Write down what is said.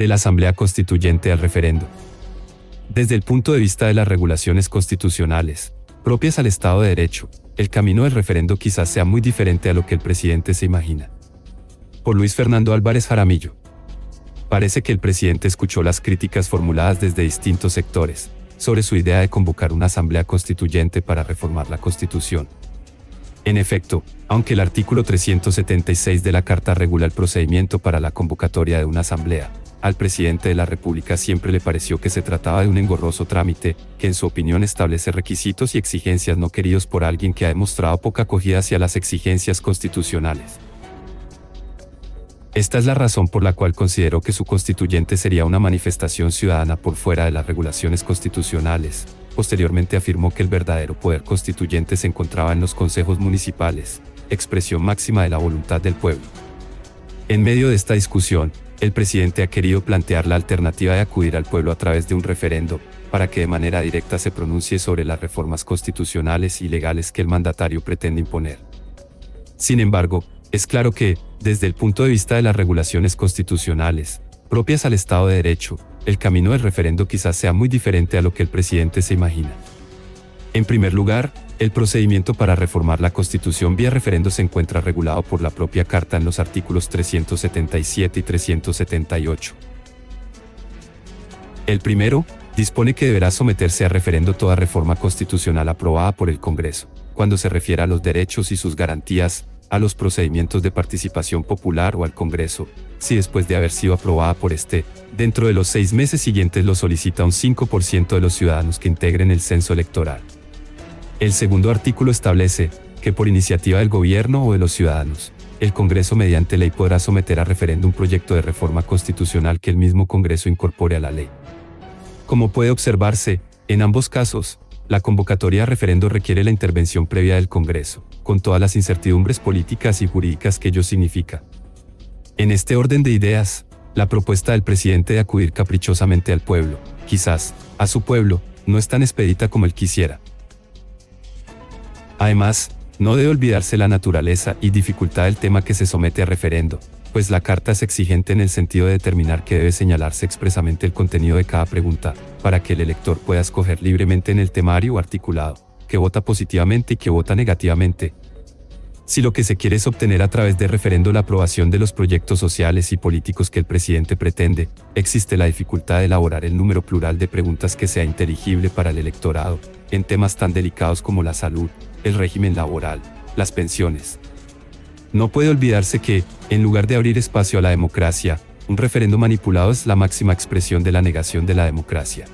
de la Asamblea Constituyente al referendo. Desde el punto de vista de las regulaciones constitucionales, propias al Estado de Derecho, el camino del referendo quizás sea muy diferente a lo que el presidente se imagina. Por Luis Fernando Álvarez Jaramillo. Parece que el presidente escuchó las críticas formuladas desde distintos sectores sobre su idea de convocar una asamblea constituyente para reformar la Constitución. En efecto, aunque el artículo 376 de la Carta regula el procedimiento para la convocatoria de una asamblea, al presidente de la República siempre le pareció que se trataba de un engorroso trámite, que en su opinión establece requisitos y exigencias no queridos por alguien que ha demostrado poca acogida hacia las exigencias constitucionales. Esta es la razón por la cual consideró que su constituyente sería una manifestación ciudadana por fuera de las regulaciones constitucionales. Posteriormente afirmó que el verdadero poder constituyente se encontraba en los consejos municipales, expresión máxima de la voluntad del pueblo. En medio de esta discusión, el presidente ha querido plantear la alternativa de acudir al pueblo a través de un referendo, para que de manera directa se pronuncie sobre las reformas constitucionales y legales que el mandatario pretende imponer. Sin embargo, es claro que, desde el punto de vista de las regulaciones constitucionales, propias al Estado de Derecho, el camino del referendo quizás sea muy diferente a lo que el presidente se imagina. En primer lugar, el procedimiento para reformar la Constitución vía referendo se encuentra regulado por la propia Carta en los artículos 377 y 378. El primero, dispone que deberá someterse a referendo toda reforma constitucional aprobada por el Congreso, cuando se refiere a los derechos y sus garantías, a los procedimientos de participación popular o al Congreso, si después de haber sido aprobada por este, dentro de los seis meses siguientes lo solicita un 5% de los ciudadanos que integren el censo electoral. El segundo artículo establece que por iniciativa del gobierno o de los ciudadanos, el Congreso mediante ley podrá someter a referendo un proyecto de reforma constitucional que el mismo Congreso incorpore a la ley. Como puede observarse, en ambos casos, la convocatoria a referendo requiere la intervención previa del Congreso, con todas las incertidumbres políticas y jurídicas que ello significa. En este orden de ideas, la propuesta del presidente de acudir caprichosamente al pueblo, quizás, a su pueblo, no es tan expedita como él quisiera. Además, no debe olvidarse la naturaleza y dificultad del tema que se somete a referendo, pues la carta es exigente en el sentido de determinar que debe señalarse expresamente el contenido de cada pregunta, para que el elector pueda escoger libremente en el temario articulado, que vota positivamente y que vota negativamente. Si lo que se quiere es obtener a través de referendo la aprobación de los proyectos sociales y políticos que el presidente pretende, existe la dificultad de elaborar el número plural de preguntas que sea inteligible para el electorado, en temas tan delicados como la salud, el régimen laboral, las pensiones, no puede olvidarse que, en lugar de abrir espacio a la democracia, un referendo manipulado es la máxima expresión de la negación de la democracia.